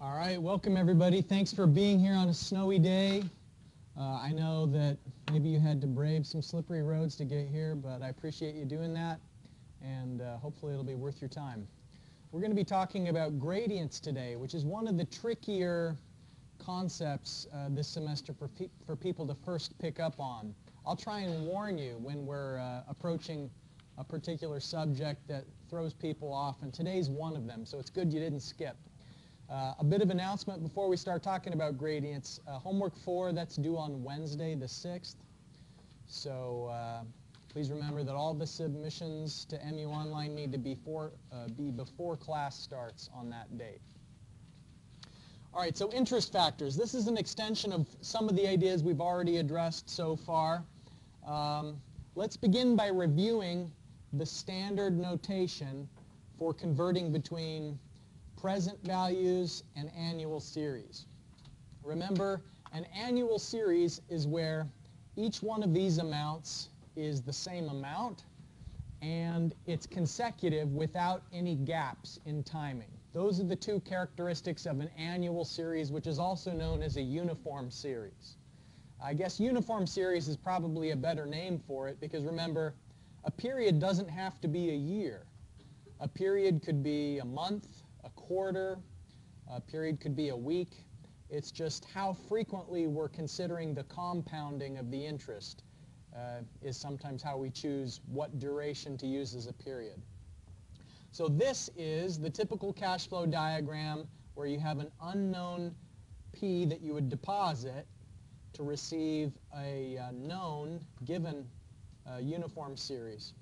All right, welcome everybody. Thanks for being here on a snowy day. Uh, I know that maybe you had to brave some slippery roads to get here, but I appreciate you doing that, and uh, hopefully it'll be worth your time. We're going to be talking about gradients today, which is one of the trickier concepts uh, this semester for, pe for people to first pick up on. I'll try and warn you when we're uh, approaching a particular subject that throws people off, and today's one of them, so it's good you didn't skip. Uh, a bit of announcement before we start talking about gradients. Uh, homework 4, that's due on Wednesday the 6th. So uh, please remember that all the submissions to MU Online need to be, for, uh, be before class starts on that date. All right, so interest factors. This is an extension of some of the ideas we've already addressed so far. Um, let's begin by reviewing the standard notation for converting between present values and annual series. Remember, an annual series is where each one of these amounts is the same amount and it's consecutive without any gaps in timing. Those are the two characteristics of an annual series, which is also known as a uniform series. I guess uniform series is probably a better name for it because remember, a period doesn't have to be a year. A period could be a month, a quarter, a period could be a week. It's just how frequently we're considering the compounding of the interest uh, is sometimes how we choose what duration to use as a period. So this is the typical cash flow diagram where you have an unknown P that you would deposit to receive a uh, known given uh, uniform series.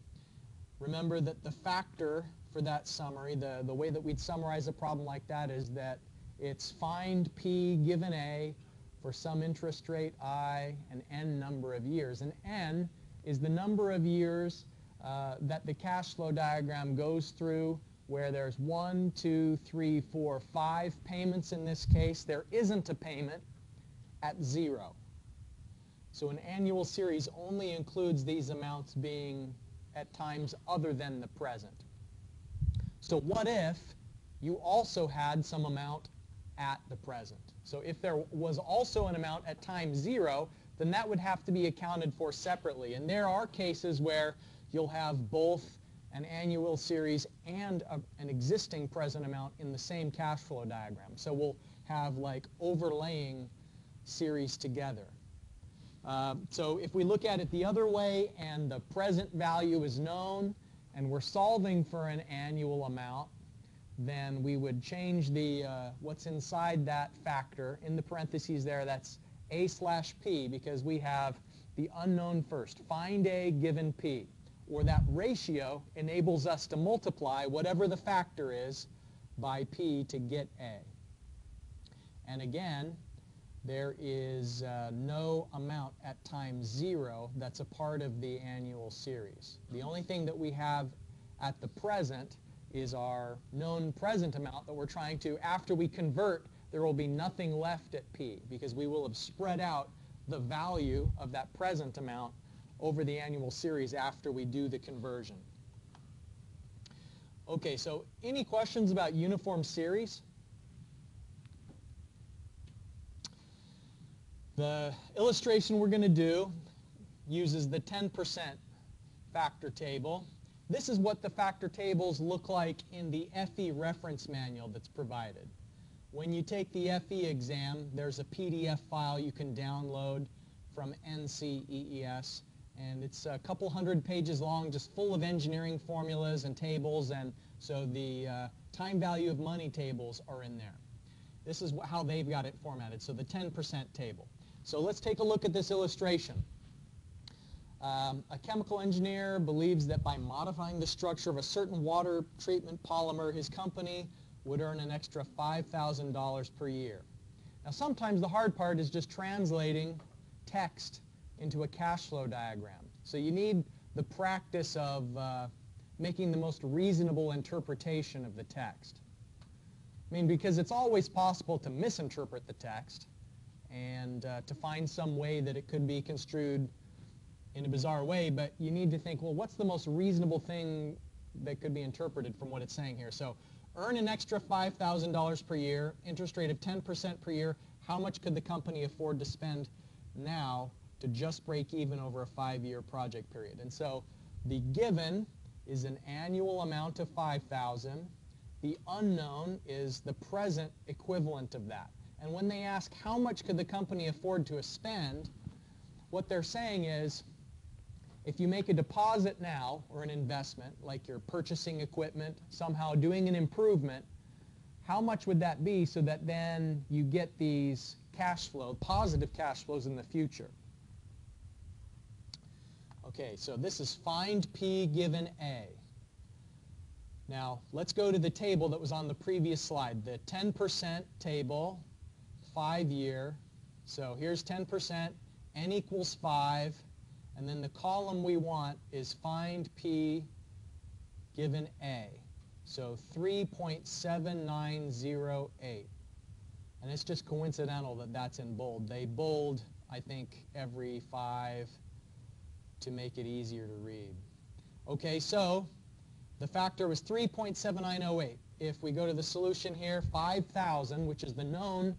Remember that the factor for that summary, the, the way that we'd summarize a problem like that is that it's find P given A for some interest rate I and N number of years. And N is the number of years uh, that the cash flow diagram goes through where there's one, two, three, four, five payments in this case. There isn't a payment at zero. So an annual series only includes these amounts being at times other than the present. So what if you also had some amount at the present? So if there was also an amount at time zero, then that would have to be accounted for separately. And there are cases where you'll have both an annual series and a, an existing present amount in the same cash flow diagram. So we'll have like overlaying series together. Uh, so if we look at it the other way and the present value is known, and we're solving for an annual amount, then we would change the uh, what's inside that factor in the parentheses there. That's a slash p because we have the unknown first. Find a given p. Or that ratio enables us to multiply whatever the factor is by p to get a. And again, there is uh, no amount at time zero that's a part of the annual series. The only thing that we have at the present is our known present amount that we're trying to, after we convert, there will be nothing left at P because we will have spread out the value of that present amount over the annual series after we do the conversion. Okay, so any questions about uniform series? The illustration we're going to do uses the 10% factor table. This is what the factor tables look like in the FE reference manual that's provided. When you take the FE exam, there's a PDF file you can download from NCEES, and it's a couple hundred pages long, just full of engineering formulas and tables, and so the uh, time value of money tables are in there. This is how they've got it formatted, so the 10% table. So let's take a look at this illustration. Um, a chemical engineer believes that by modifying the structure of a certain water treatment polymer, his company would earn an extra $5,000 per year. Now sometimes the hard part is just translating text into a cash flow diagram. So you need the practice of uh, making the most reasonable interpretation of the text. I mean, because it's always possible to misinterpret the text, and uh, to find some way that it could be construed in a bizarre way, but you need to think, well, what's the most reasonable thing that could be interpreted from what it's saying here? So earn an extra $5,000 per year, interest rate of 10% per year, how much could the company afford to spend now to just break even over a five-year project period? And so the given is an annual amount of 5,000. The unknown is the present equivalent of that. And when they ask how much could the company afford to spend, what they're saying is if you make a deposit now or an investment, like you're purchasing equipment, somehow doing an improvement, how much would that be so that then you get these cash flow, positive cash flows in the future? Okay, so this is find P given A. Now, let's go to the table that was on the previous slide, the 10% table, five-year. So here's 10%, n equals 5, and then the column we want is find P given A. So 3.7908. And it's just coincidental that that's in bold. They bold, I think, every five to make it easier to read. Okay, so the factor was 3.7908. If we go to the solution here, 5,000, which is the known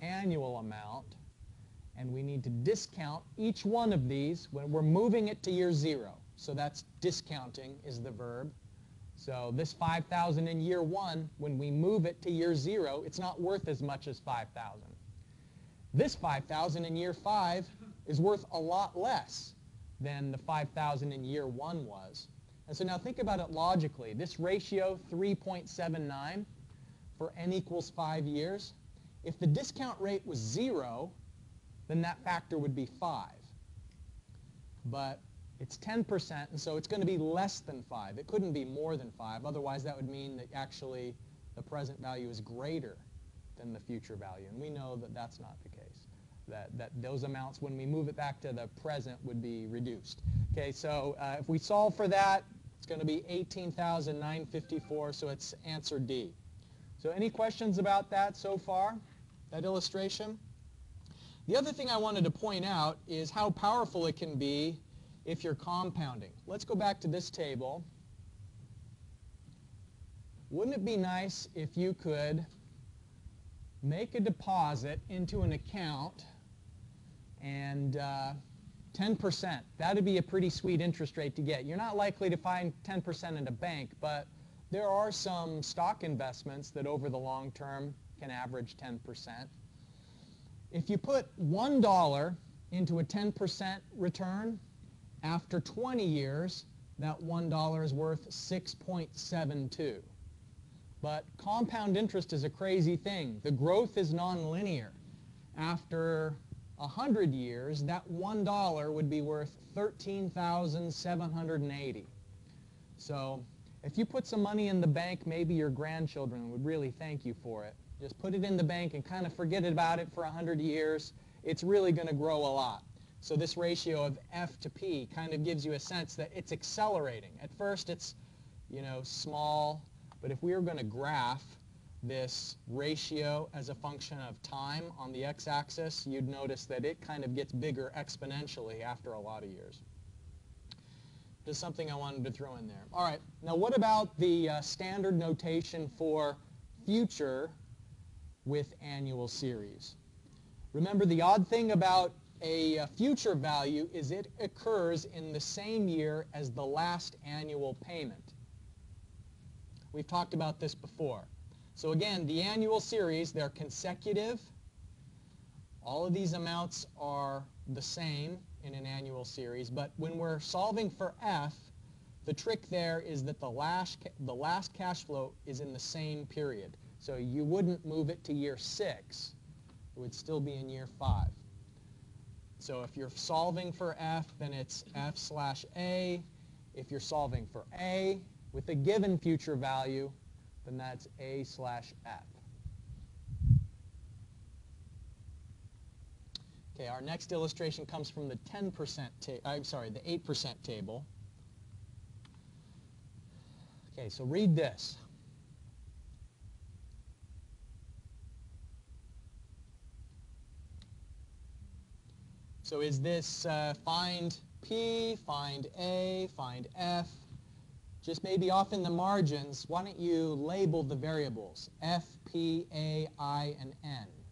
annual amount, and we need to discount each one of these when we're moving it to year zero. So that's discounting is the verb. So this 5,000 in year one, when we move it to year zero, it's not worth as much as 5,000. This 5,000 in year five is worth a lot less than the 5,000 in year one was. And so now think about it logically. This ratio, 3.79 for n equals 5 years, if the discount rate was 0, then that factor would be 5. But it's 10%, and so it's going to be less than 5. It couldn't be more than 5. Otherwise, that would mean that actually the present value is greater than the future value. And we know that that's not the case. That, that those amounts, when we move it back to the present, would be reduced. Okay, so uh, if we solve for that, it's going to be 18,954, so it's answer D. So any questions about that so far, that illustration? The other thing I wanted to point out is how powerful it can be if you're compounding. Let's go back to this table. Wouldn't it be nice if you could make a deposit into an account and uh, 10%, that'd be a pretty sweet interest rate to get. You're not likely to find 10% in a bank, but there are some stock investments that over the long term can average 10%. If you put $1 into a 10% return, after 20 years, that $1 is worth 6.72. But compound interest is a crazy thing. The growth is nonlinear. After 100 years, that $1 would be worth 13,780. So if you put some money in the bank, maybe your grandchildren would really thank you for it. Just put it in the bank and kind of forget about it for 100 years. It's really going to grow a lot. So this ratio of F to P kind of gives you a sense that it's accelerating. At first it's, you know, small, but if we were going to graph this ratio as a function of time on the x-axis, you'd notice that it kind of gets bigger exponentially after a lot of years. Just something I wanted to throw in there. All right, now what about the uh, standard notation for future with annual series. Remember, the odd thing about a uh, future value is it occurs in the same year as the last annual payment. We've talked about this before. So again, the annual series, they're consecutive. All of these amounts are the same in an annual series, but when we're solving for f, the trick there is that the last, the last cash flow is in the same period. So you wouldn't move it to year six. It would still be in year five. So if you're solving for f, then it's f slash a. If you're solving for a with a given future value, then that's a slash f. Okay, our next illustration comes from the 10% table, I'm sorry, the 8% table. Okay, so read this. So is this uh, find P, find A, find F, just maybe off in the margins, why don't you label the variables F, P, A, I, and N?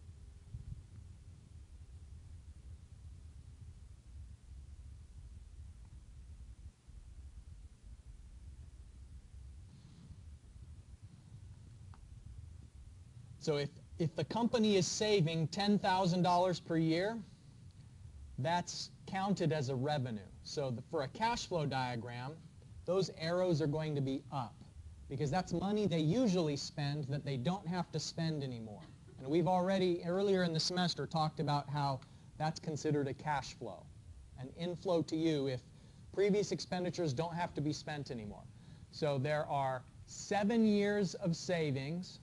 So if, if the company is saving $10,000 per year, that's counted as a revenue. So the, for a cash flow diagram, those arrows are going to be up because that's money they usually spend that they don't have to spend anymore. And we've already, earlier in the semester, talked about how that's considered a cash flow, an inflow to you if previous expenditures don't have to be spent anymore. So there are seven years of savings,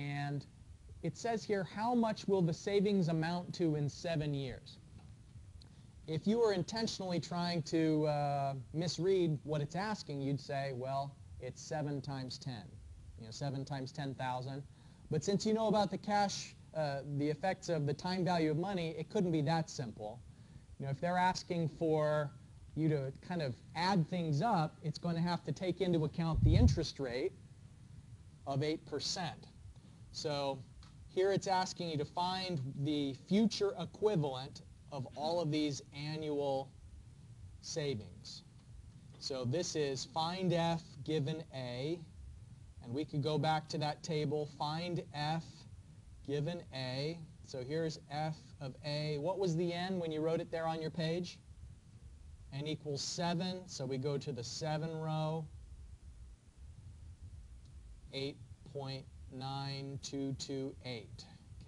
and it says here, how much will the savings amount to in seven years? If you were intentionally trying to uh, misread what it's asking, you'd say, well, it's 7 times 10. You know, 7 times 10,000. But since you know about the cash, uh, the effects of the time value of money, it couldn't be that simple. You know, if they're asking for you to kind of add things up, it's going to have to take into account the interest rate of 8%. So here it's asking you to find the future equivalent of all of these annual savings. So this is find F given A, and we could go back to that table, find F given A. So here's F of A. What was the N when you wrote it there on your page? N equals 7, so we go to the 7 row. 8.9228.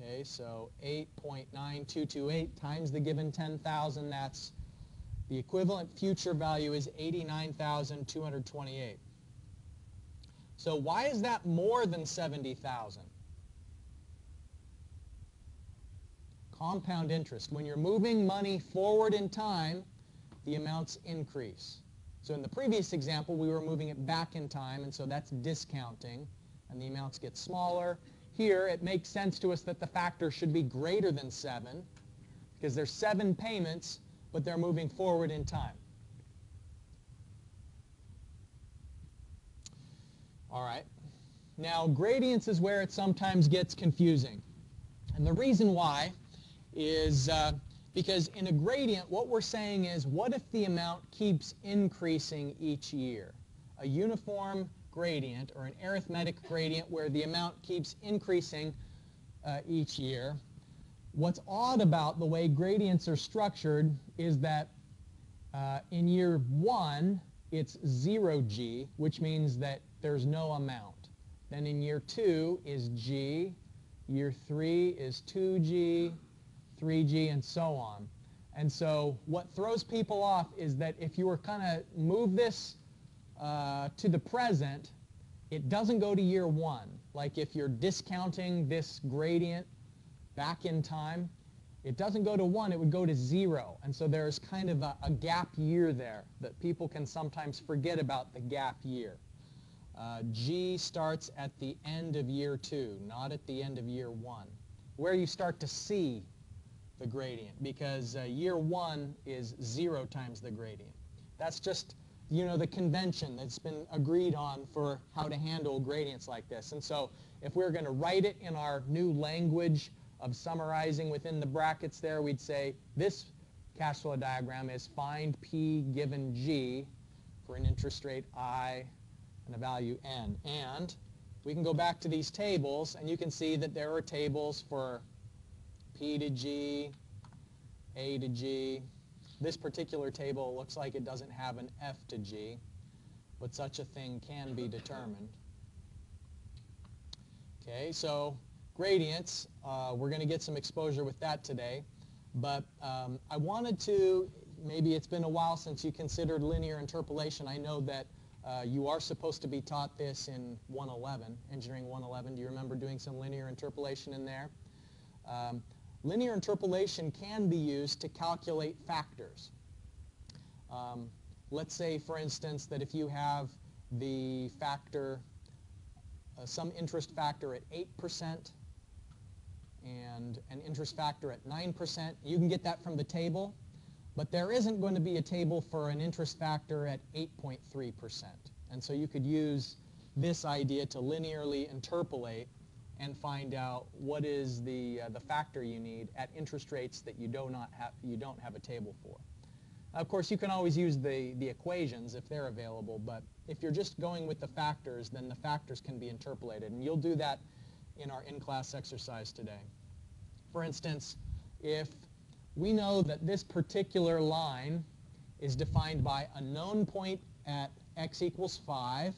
Okay, so 8.9228 times the given 10,000, that's the equivalent future value is 89,228. So why is that more than 70,000? Compound interest. When you're moving money forward in time, the amounts increase. So in the previous example, we were moving it back in time, and so that's discounting, and the amounts get smaller. Here, it makes sense to us that the factor should be greater than 7 because there's 7 payments, but they're moving forward in time. All right. Now, gradients is where it sometimes gets confusing. And the reason why is uh, because in a gradient, what we're saying is, what if the amount keeps increasing each year? A uniform gradient or an arithmetic gradient where the amount keeps increasing uh, each year. What's odd about the way gradients are structured is that uh, in year one, it's 0g, which means that there's no amount. Then in year two is g, year three is 2g, 3g, and so on. And so what throws people off is that if you were kind of move this uh, to the present, it doesn't go to year one. Like if you're discounting this gradient back in time, it doesn't go to one, it would go to zero. And so there's kind of a, a gap year there that people can sometimes forget about the gap year. Uh, G starts at the end of year two, not at the end of year one, where you start to see the gradient because uh, year one is zero times the gradient. That's just you know, the convention that's been agreed on for how to handle gradients like this. And so if we we're going to write it in our new language of summarizing within the brackets there, we'd say this cash flow diagram is find P given G for an interest rate I and a value N. And we can go back to these tables and you can see that there are tables for P to G, A to G, this particular table looks like it doesn't have an F to G, but such a thing can be determined. Okay, so gradients, uh, we're going to get some exposure with that today. But um, I wanted to, maybe it's been a while since you considered linear interpolation. I know that uh, you are supposed to be taught this in 111, Engineering 111. Do you remember doing some linear interpolation in there? Um, linear interpolation can be used to calculate factors. Um, let's say, for instance, that if you have the factor, uh, some interest factor at 8% and an interest factor at 9%, you can get that from the table, but there isn't going to be a table for an interest factor at 8.3%. And so you could use this idea to linearly interpolate and find out what is the, uh, the factor you need at interest rates that you, do not have, you don't have a table for. Of course, you can always use the, the equations if they're available, but if you're just going with the factors, then the factors can be interpolated. And you'll do that in our in-class exercise today. For instance, if we know that this particular line is defined by a known point at x equals 5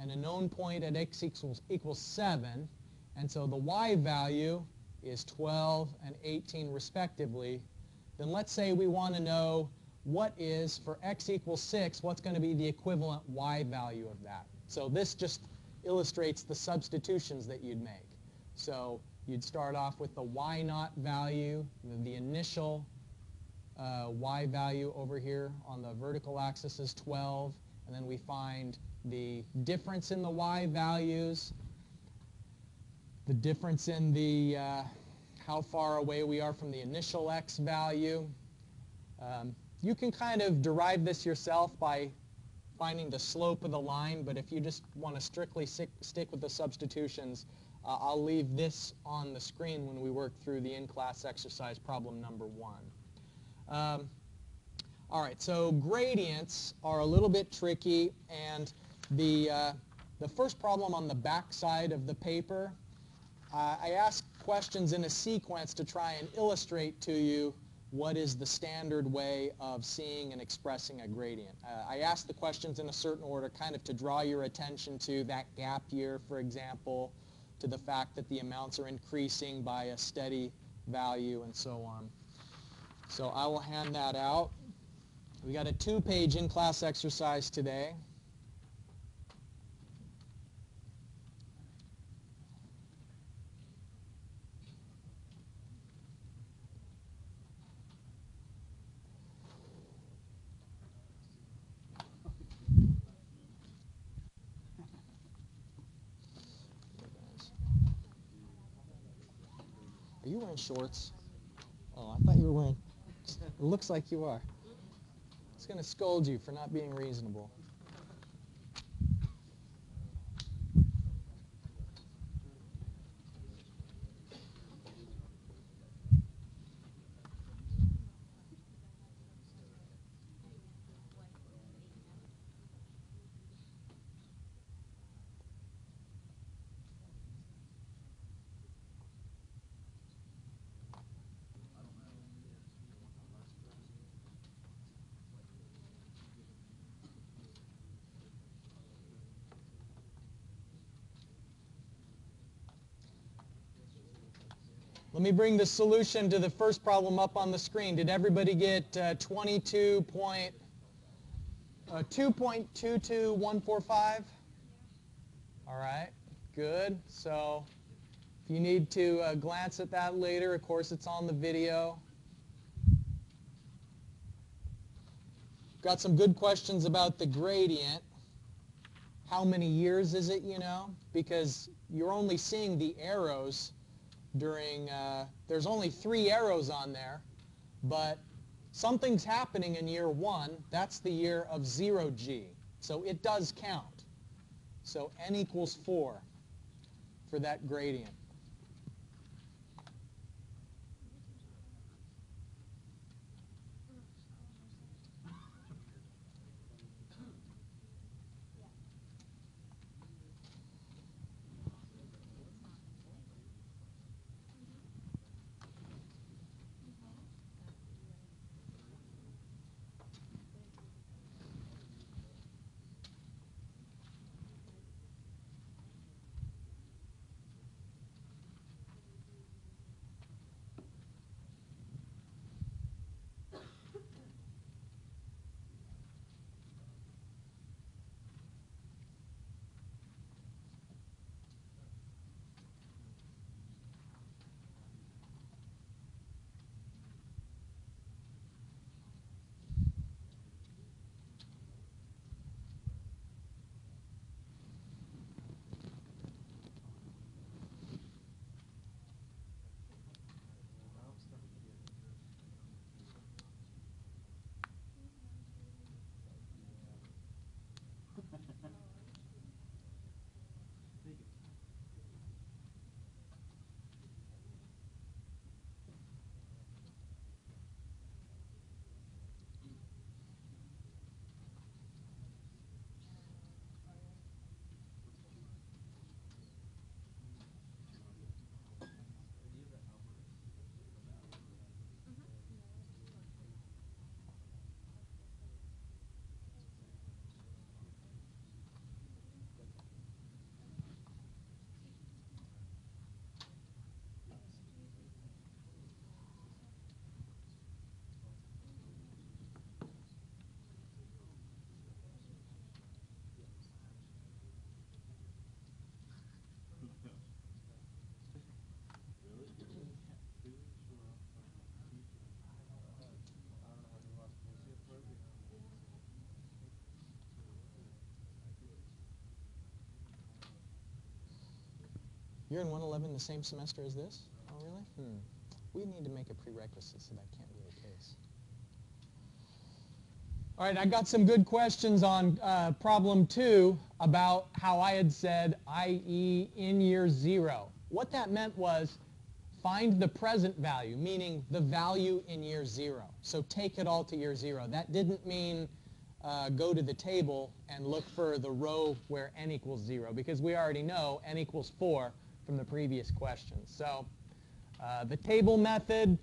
and a known point at x equals, equals 7, and so the y value is 12 and 18 respectively, then let's say we want to know what is, for x equals 6, what's going to be the equivalent y value of that. So this just illustrates the substitutions that you'd make. So you'd start off with the y naught value, the initial uh, y value over here on the vertical axis is 12, and then we find the difference in the y values, the difference in the uh, how far away we are from the initial x value. Um, you can kind of derive this yourself by finding the slope of the line, but if you just want to strictly stick with the substitutions, uh, I'll leave this on the screen when we work through the in-class exercise problem number one. Um, all right, so gradients are a little bit tricky, and the, uh, the first problem on the back side of the paper, uh, I ask questions in a sequence to try and illustrate to you what is the standard way of seeing and expressing a gradient. Uh, I ask the questions in a certain order kind of to draw your attention to that gap year, for example, to the fact that the amounts are increasing by a steady value and so on. So I will hand that out. We got a two-page in-class exercise today. Are you wearing shorts? Oh, I thought you were wearing... It looks like you are. It's going to scold you for not being reasonable. Let me bring the solution to the first problem up on the screen. Did everybody get uh, 22 point, uh, 2.22145? All right, good. So if you need to uh, glance at that later, of course it's on the video. Got some good questions about the gradient. How many years is it, you know? Because you're only seeing the arrows during, uh, there's only three arrows on there, but something's happening in year one. That's the year of 0g. So it does count. So n equals 4 for that gradient. You're in 111 the same semester as this? Oh, really? Hmm. We need to make a prerequisite so that can't be the case. All right, I got some good questions on uh, problem two about how I had said i.e. in year zero. What that meant was find the present value, meaning the value in year zero. So take it all to year zero. That didn't mean uh, go to the table and look for the row where n equals zero, because we already know n equals four from the previous question. So uh, the table method,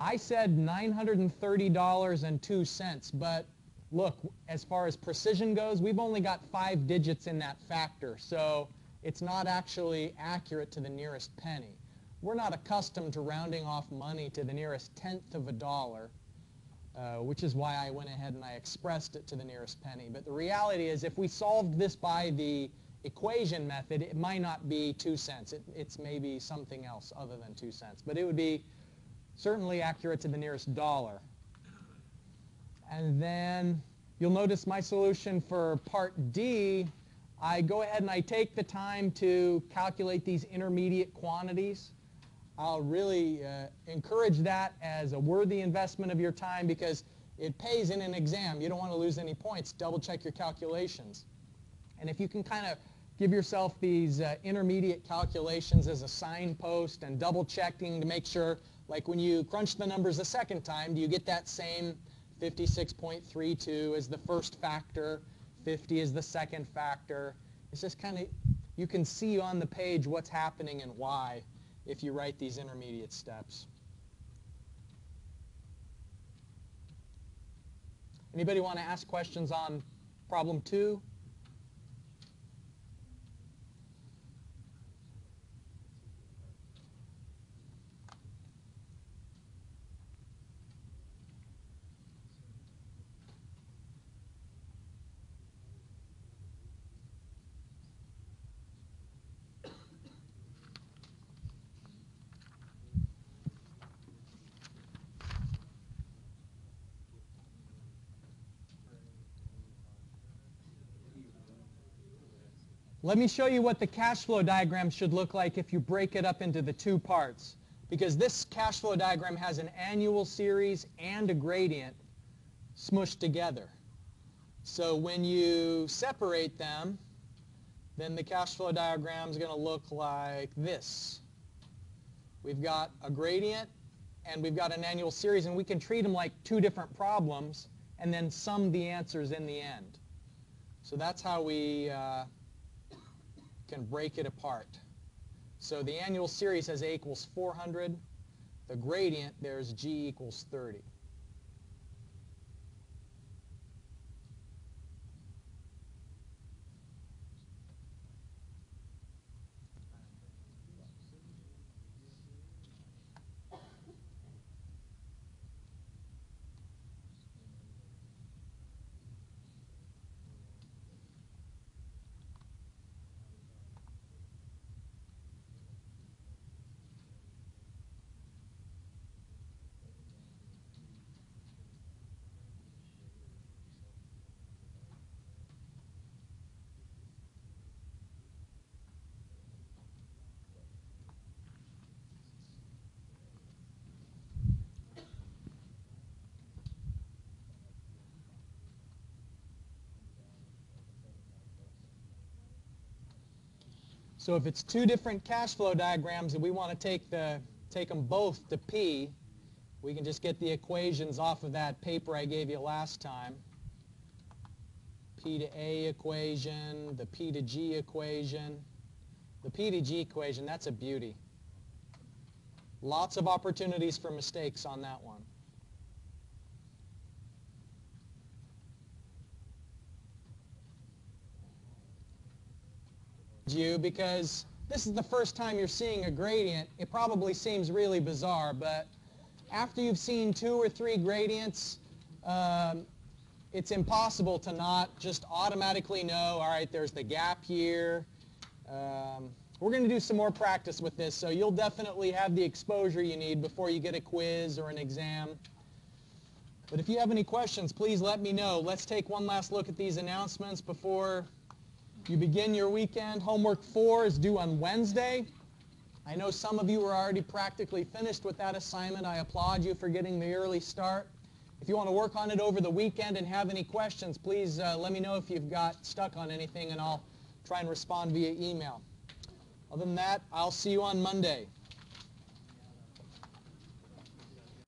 I said $930.02, but look, as far as precision goes, we've only got five digits in that factor, so it's not actually accurate to the nearest penny. We're not accustomed to rounding off money to the nearest tenth of a dollar, uh, which is why I went ahead and I expressed it to the nearest penny. But the reality is if we solved this by the equation method, it might not be two cents. It, it's maybe something else other than two cents. But it would be certainly accurate to the nearest dollar. And then you'll notice my solution for part D, I go ahead and I take the time to calculate these intermediate quantities. I'll really uh, encourage that as a worthy investment of your time because it pays in an exam. You don't want to lose any points. Double check your calculations. And if you can kind of give yourself these uh, intermediate calculations as a signpost and double checking to make sure, like when you crunch the numbers a second time, do you get that same 56.32 as the first factor, 50 is the second factor. It's just kind of, you can see on the page what's happening and why if you write these intermediate steps. Anybody want to ask questions on problem two? Let me show you what the cash flow diagram should look like if you break it up into the two parts. Because this cash flow diagram has an annual series and a gradient smushed together. So when you separate them, then the cash flow diagram is going to look like this. We've got a gradient and we've got an annual series and we can treat them like two different problems and then sum the answers in the end. So that's how we uh, can break it apart. So the annual series has A equals 400. The gradient, there's G equals 30. So if it's two different cash flow diagrams and we want to take, the, take them both to P, we can just get the equations off of that paper I gave you last time. P to A equation, the P to G equation. The P to G equation, that's a beauty. Lots of opportunities for mistakes on that one. You because this is the first time you're seeing a gradient. It probably seems really bizarre, but after you've seen two or three gradients, um, it's impossible to not just automatically know, all right, there's the gap here. Um, we're going to do some more practice with this, so you'll definitely have the exposure you need before you get a quiz or an exam. But if you have any questions, please let me know. Let's take one last look at these announcements before you begin your weekend. Homework four is due on Wednesday. I know some of you are already practically finished with that assignment. I applaud you for getting the early start. If you want to work on it over the weekend and have any questions, please uh, let me know if you've got stuck on anything and I'll try and respond via email. Other than that, I'll see you on Monday.